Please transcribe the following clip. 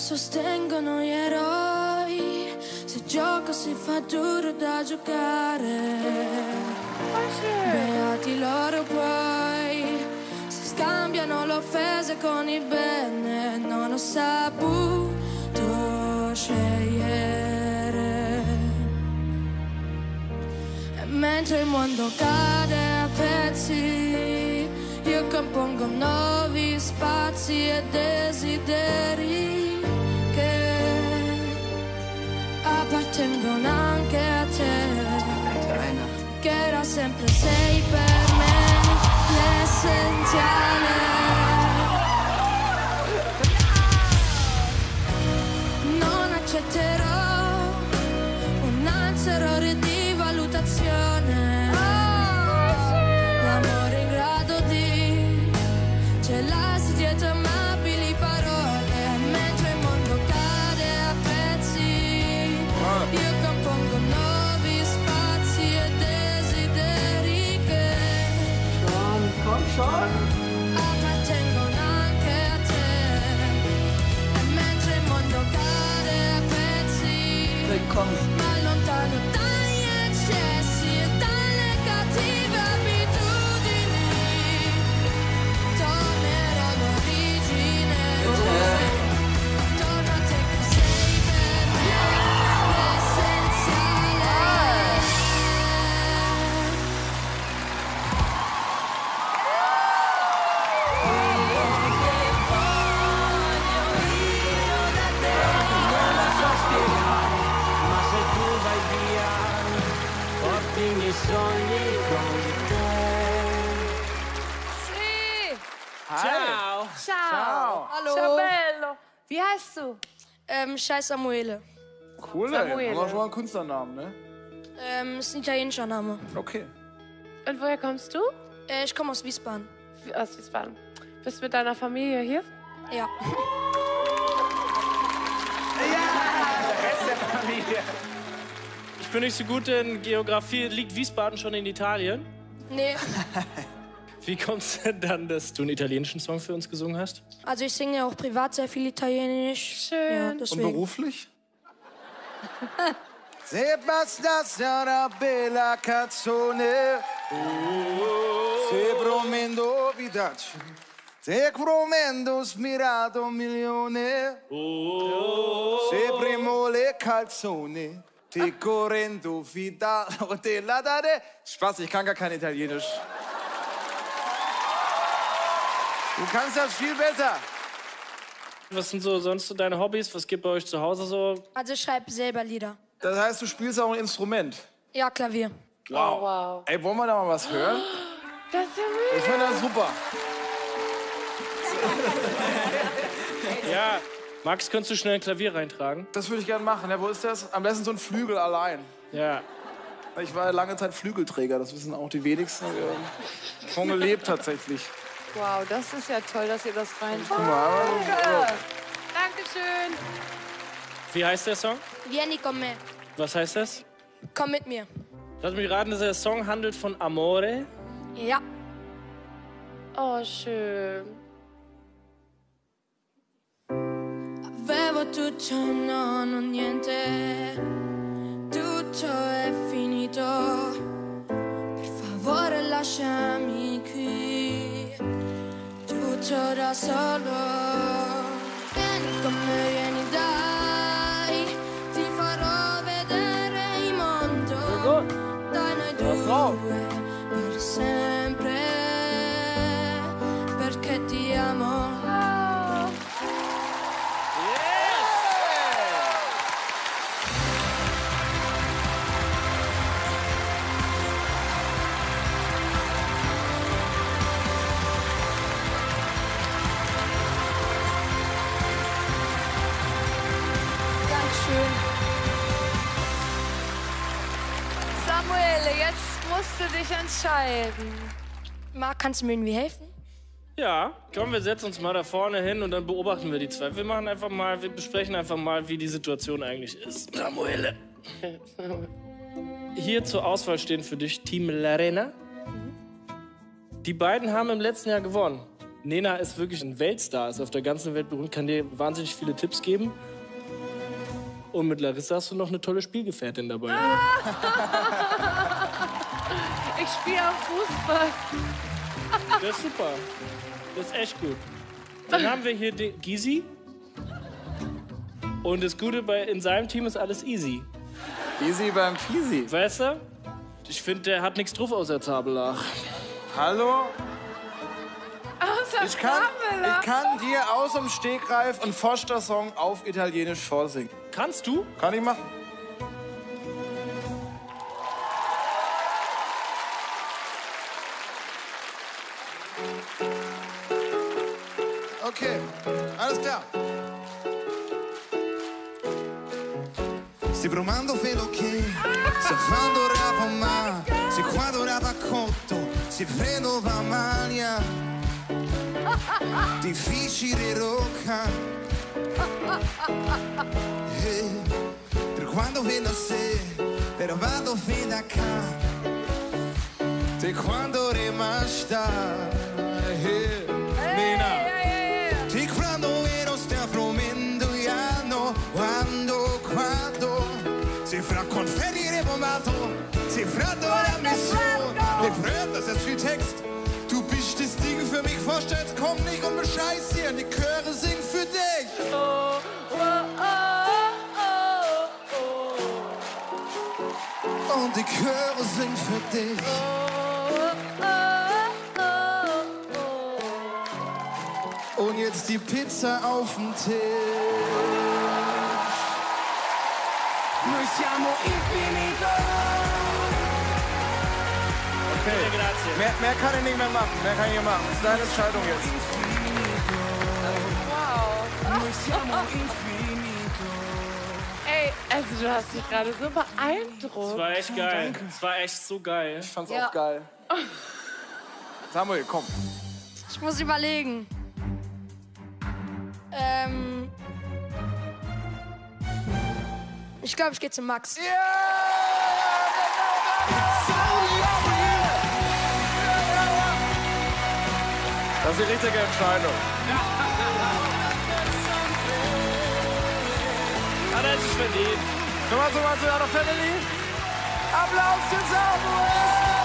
sostengono gli eroi. Se gioco si fa duro da giocare, beati loro poi. Si scambiano le offese con il bene, non ho saputo scegliere. E mentre il mondo cade a pezzi, io compongo nuovi spazi e desideri appartengono anche a te. Che era sempre sei per sol? Willkommen sogni con te. Ciao. Ciao. Hallo. Ciao bello. Wie heißt du? Ähm, Scheiß Samuele. Cool, ey. Samuele. Aber schon mal einen Künstlernamen, ne? Ähm, ist ein italienischer Name. Okay. Und woher kommst du? Äh, ich komme aus Wiesbaden. Aus Wiesbaden. Bist du mit deiner Familie hier? Ja. Ich bin nicht so gut in Geografie. Liegt Wiesbaden schon in Italien? Nee, Wie kommt's denn dann, dass du einen italienischen Song für uns gesungen hast? also ich singe auch privat sehr viel Italienisch. Schön. Ja, Und beruflich? Se bastasse una bella canzone Se promendo vidaci Se promendo spirato un milione Se primo le calzone Ti correndo fida te la dare Spaß, ich kann gar kein Italienisch. Du kannst das viel besser. Was sind so sonst so deine Hobbys? Was gibt bei euch zu Hause so? Also ich schreibe selber Lieder. Das heißt, du spielst auch ein Instrument. Ja, Klavier. Wow. Oh, wow. Ey, wollen wir da mal was hören? Das ist ja Ich finde das super. Ja, Max, könntest du schnell ein Klavier reintragen? Das würde ich gerne machen. Ja, wo ist das? Am besten so ein Flügel allein. Ja. Ich war lange Zeit Flügelträger, das wissen auch die wenigsten. Ähm, Von gelebt tatsächlich. Wow, das ist ja toll, dass ihr das rein. Guck mal, Danke. Dankeschön. Wie heißt der Song? Vieni con me. Was heißt das? Komm mit mir. Lass mich raten, der Song handelt von Amore. Ja. Oh, schön. Avevo tutto, non ho niente. Tutto è finito. Per favore lasciami qui. Tutto da solo. Vieni con me, vieni Dankeschön. Samuele, jetzt musst du dich entscheiden. Marc, kannst du mir irgendwie helfen? Ja, komm, wir setzen uns mal da vorne hin und dann beobachten wir die zwei. Wir machen einfach mal, wir besprechen einfach mal, wie die Situation eigentlich ist. Samuele. Hier zur Auswahl stehen für dich Team Larena. Die beiden haben im letzten Jahr gewonnen. Nena ist wirklich ein Weltstar, ist auf der ganzen Welt berühmt, kann dir wahnsinnig viele Tipps geben. Und mit Larissa hast du noch eine tolle Spielgefährtin dabei. Ich spiele auch Fußball. Das ist super. Das ist echt gut. Dann haben wir hier den Gysi. Und das Gute bei in seinem Team ist alles easy. Easy beim Peasy. Weißt du? Ich finde, der hat nichts drauf außer Tabelach. Hallo? Ich kann, ich kann dir aus dem Stegreif einen Foster-Song auf Italienisch vorsingen. Kannst du? Kann ich machen? Okay, alles klar. Se provando vedo che se quando rapa ma se quando rapa cotto se prendo va mania difficile rocca. Eh, per quando vedo se però vado fino a ca. Te quando rimasta eh, Nina. Ti quando ero sta frumendo no quando quando si fra confetti rebombato si fra la Mission Frönt, das ist viel Text für mich vorstellst komm nicht und bescheiß hier die Chöre singen für dich. Oh, oh, oh, und die Chöre singen für dich. Und jetzt die Pizza auf dem Tisch. Noi siamo infinito Okay. Mehr, mehr kann ich nicht mehr machen. Mehr kann ich nicht machen. Das ist deine Entscheidung jetzt. Ey, also du hast mich gerade so Das beeindruckt. war echt geil. Das war echt so geil. Ich fand's Ja. auch geil. Samuel, komm. Ich muss überlegen. Ähm. Ich glaube, ich gehe zu Max. Das ist die richtige Entscheidung. Hat er sich verdient. Nochmal so mal zu einer Family. Applaus für Samuel!